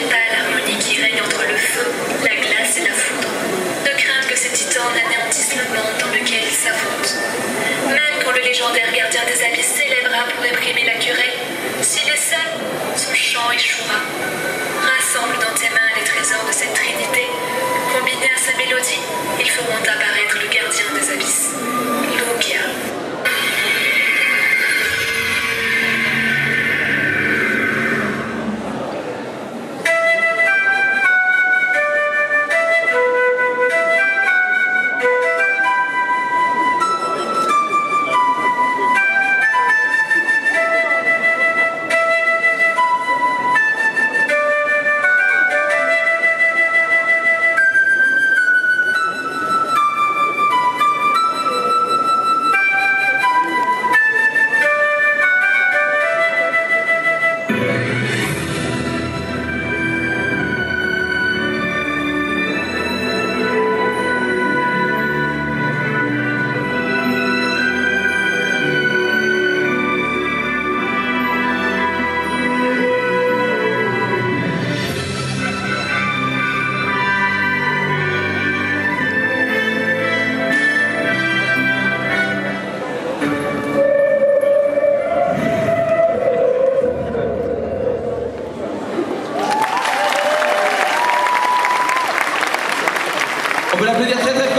connaît pas l'harmonie qui règne entre le feu, la glace et la foudre. Ne crains que ces titans n'anéantissent le monde dans lequel ils s'affrontent. Même quand le légendaire gardien des abysses s'élèvera pour réprimer la querelle, s'il est seul, son chant échouera. Pero aprendí a hacer